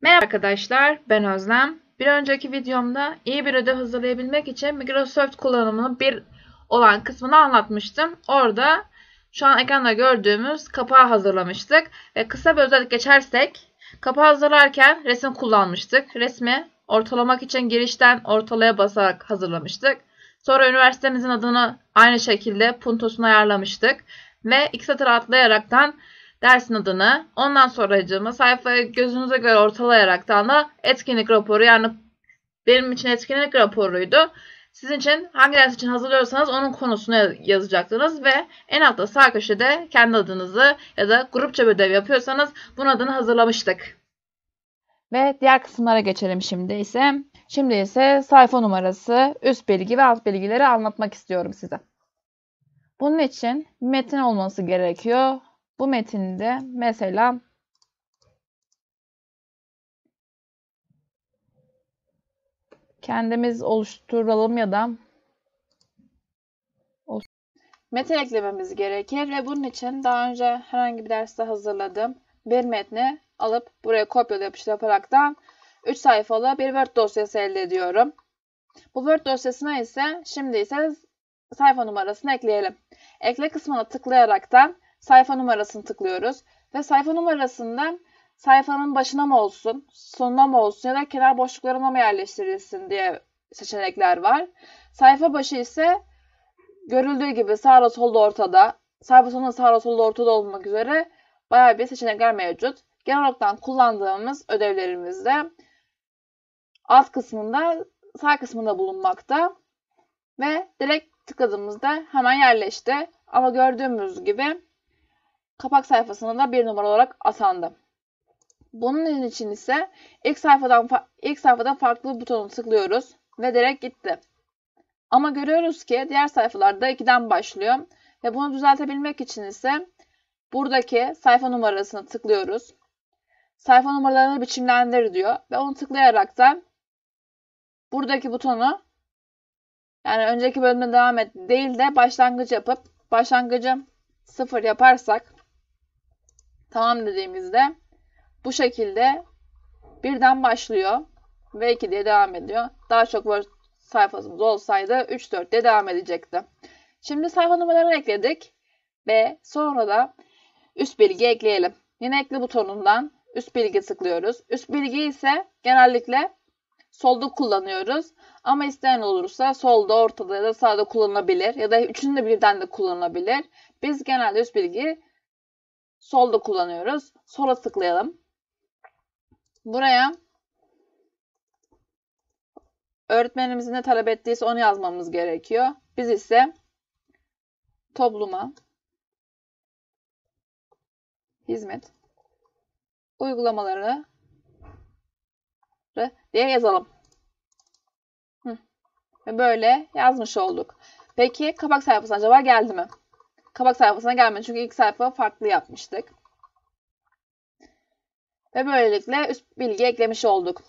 Merhaba arkadaşlar, ben Özlem. Bir önceki videomda iyi bir ödev hazırlayabilmek için Microsoft kullanımının bir olan kısmını anlatmıştım. Orada şu an ekranda gördüğümüz kapağı hazırlamıştık. Ve kısa bir özellik geçersek, kapağı hazırlarken resim kullanmıştık. Resmi ortalamak için girişten ortalaya basarak hazırlamıştık. Sonra üniversitemizin adını aynı şekilde puntosunu ayarlamıştık. Ve iki satır atlayaraktan dersin adını, ondan sonracığıma sayfayı gözünüze göre ortalayaraktan da etkinlik raporu yani benim için etkinlik raporuydu. Sizin için hangi ders için hazırlıyorsanız onun konusunu yazacaktınız ve en altta sağ köşede kendi adınızı ya da grupça bir ödev yapıyorsanız bunun adını hazırlamıştık. Ve diğer kısımlara geçelim şimdi ise. Şimdi ise sayfa numarası, üst bilgi ve alt bilgileri anlatmak istiyorum size. Bunun için metin olması gerekiyor. Bu metinde mesela kendimiz oluşturalım ya da metin eklememiz gerekir ve bunun için daha önce herhangi bir derste hazırladığım bir metni alıp buraya kopyala yapıştır yaparaktan 3 sayfalı bir Word dosyası elde ediyorum. Bu Word dosyasına ise şimdi ise sayfa numarasını ekleyelim. Ekle kısmına tıklayaraktan sayfa numarasını tıklıyoruz. Ve sayfa numarasından sayfanın başına mı olsun, sonuna mı olsun ya da kenar boşluklarına mı yerleştirilsin diye seçenekler var. Sayfa başı ise görüldüğü gibi sağda solda ortada, sayfa sonu sağda solda ortada olmak üzere bayağı bir seçenekler mevcut. Genel olarak kullandığımız ödevlerimizde alt kısmında sağ kısmında bulunmakta ve direkt tıkladığımızda hemen yerleşti. Ama gördüğümüz gibi kapak sayfasına da bir numara olarak atandı. Bunun için ise ilk sayfadan ilk sayfada farklı butonu tıklıyoruz ve direkt gitti. Ama görüyoruz ki diğer sayfalarda 2'den başlıyor ve bunu düzeltebilmek için ise buradaki sayfa numarasını tıklıyoruz. Sayfa numaralarını biçimlendir diyor ve onu tıklayarak da buradaki butonu yani önceki bölümde devam et değil de başlangıç yapıp başlangıcı sıfır yaparsak tamam dediğimizde bu şekilde birden başlıyor ve 2 diye devam ediyor. Daha çok Word sayfamız olsaydı 3 4 diye devam edecekti. Şimdi sayfa numaralarını ekledik ve sonra da üst bilgi ekleyelim. Yine ekle butonundan üst bilgi tıklıyoruz. Üst bilgi ise genellikle solda kullanıyoruz. Ama isteyen olursa solda, ortada ya da sağda kullanılabilir. Ya da üçünü de birden de kullanılabilir. Biz genelde üst bilgi solda kullanıyoruz. Sola tıklayalım. Buraya öğretmenimizin ne talep ettiyse onu yazmamız gerekiyor. Biz ise topluma hizmet uygulamaları diye yazalım. Ve böyle yazmış olduk. Peki kapak sayfasına acaba geldi mi? Kapak sayfasına gelmedi çünkü ilk sayfa farklı yapmıştık. Ve böylelikle üst bilgi eklemiş olduk.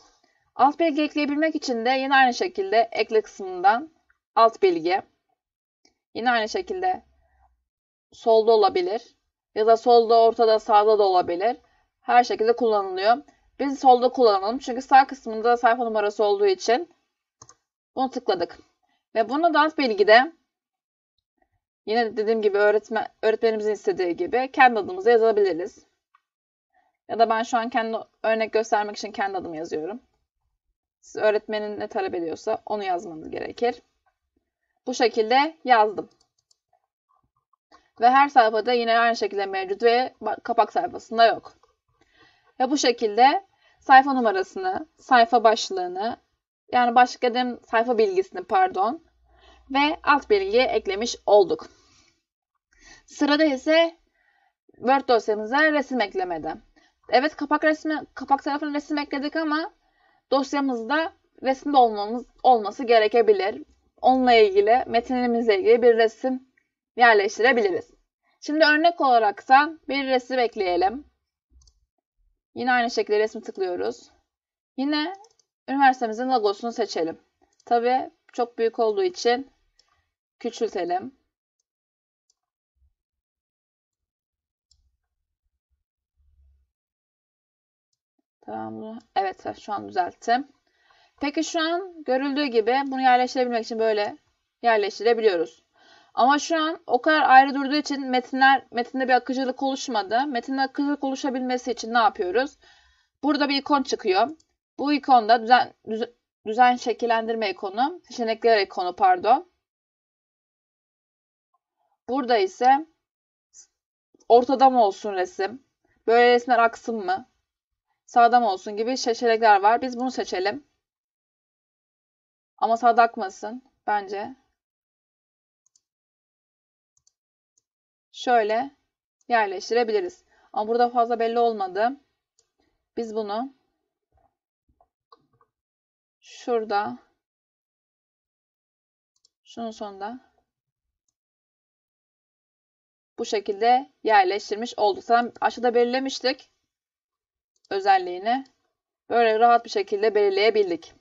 Alt bilgi ekleyebilmek için de yine aynı şekilde ekle kısmından alt bilgi. Yine aynı şekilde solda olabilir. Ya da solda, ortada, sağda da olabilir. Her şekilde kullanılıyor. Biz solda kullanalım. Çünkü sağ kısmında sayfa numarası olduğu için bunu tıkladık. Ve bunu da alt bilgide yine dediğim gibi öğretmen, öğretmenimizin istediği gibi kendi adımızı yazabiliriz. Ya da ben şu an kendi örnek göstermek için kendi adımı yazıyorum. Siz öğretmenin ne talep ediyorsa onu yazmanız gerekir. Bu şekilde yazdım. Ve her sayfada yine aynı şekilde mevcut ve kapak sayfasında yok. Ve bu şekilde sayfa numarasını, sayfa başlığını, yani başlık dediğim sayfa bilgisini pardon ve alt bilgiyi eklemiş olduk. Sırada ise Word dosyamıza resim eklemede. Evet kapak resmi kapak tarafına resim ekledik ama dosyamızda resimde olmamız olması gerekebilir. Onunla ilgili metinimizle ilgili bir resim yerleştirebiliriz. Şimdi örnek olarak da bir resim ekleyelim. Yine aynı şekilde resmi tıklıyoruz. Yine üniversitemizin logosunu seçelim. Tabi çok büyük olduğu için küçültelim. Tamam. Evet şu an düzelttim. Peki şu an görüldüğü gibi bunu yerleştirebilmek için böyle yerleştirebiliyoruz. Ama şu an o kadar ayrı durduğu için metinler metinde bir akıcılık oluşmadı. Metinde akıcılık oluşabilmesi için ne yapıyoruz? Burada bir ikon çıkıyor. Bu ikonda düzen, düzen, düzen şekillendirme ikonu, seçenekler ikonu pardon. Burada ise ortada mı olsun resim? Böyle resimler aksın mı? Sağda mı olsun gibi seçenekler var. Biz bunu seçelim. Ama sağda akmasın bence. Şöyle yerleştirebiliriz. Ama burada fazla belli olmadı. Biz bunu şurada şunun sonunda bu şekilde yerleştirmiş olduk. Zaten aşağıda belirlemiştik özelliğini. Böyle rahat bir şekilde belirleyebildik.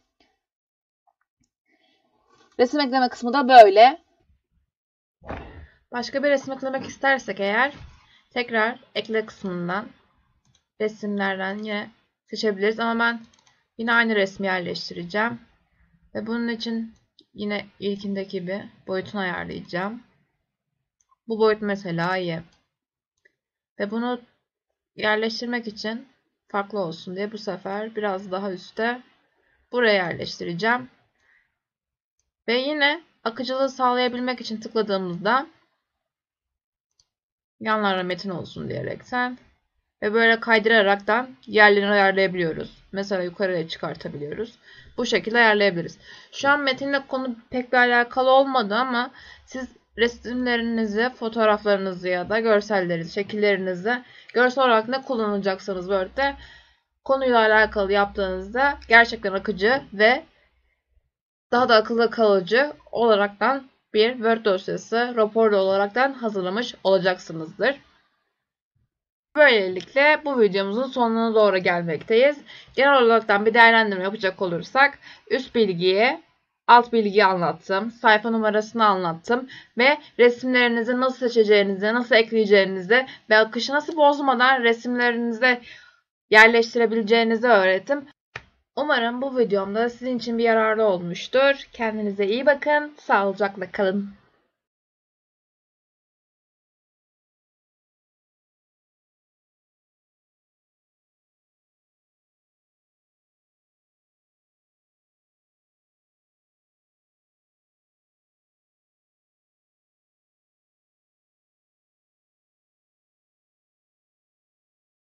Resim ekleme kısmı da böyle. Başka bir resim eklemek istersek eğer tekrar ekle kısmından resimlerden yine seçebiliriz. Ama ben yine aynı resmi yerleştireceğim. Ve bunun için yine ilkindeki gibi boyutunu ayarlayacağım. Bu boyut mesela iyi. Ve bunu yerleştirmek için farklı olsun diye bu sefer biraz daha üstte buraya yerleştireceğim. Ve yine akıcılığı sağlayabilmek için tıkladığımızda yanlara metin olsun diyerekten ve böyle kaydıraraktan yerlerini ayarlayabiliyoruz. Mesela yukarıya çıkartabiliyoruz. Bu şekilde ayarlayabiliriz. Şu an metinle konu pek bir alakalı olmadı ama siz resimlerinizi, fotoğraflarınızı ya da görsellerinizi, şekillerinizi görsel olarak ne kullanacaksanız Word'de konuyla alakalı yaptığınızda gerçekten akıcı ve daha da akılda kalıcı olaraktan bir Word dosyası rapor olaraktan hazırlamış olacaksınızdır. Böylelikle bu videomuzun sonuna doğru gelmekteyiz. Genel olarak bir değerlendirme yapacak olursak üst bilgiyi, alt bilgiyi anlattım, sayfa numarasını anlattım ve resimlerinizi nasıl seçeceğinizi, nasıl ekleyeceğinizi ve akışı nasıl bozmadan resimlerinize yerleştirebileceğinizi öğrettim. Umarım bu videomda sizin için bir yararlı olmuştur. Kendinize iyi bakın, sağlıcakla kalın.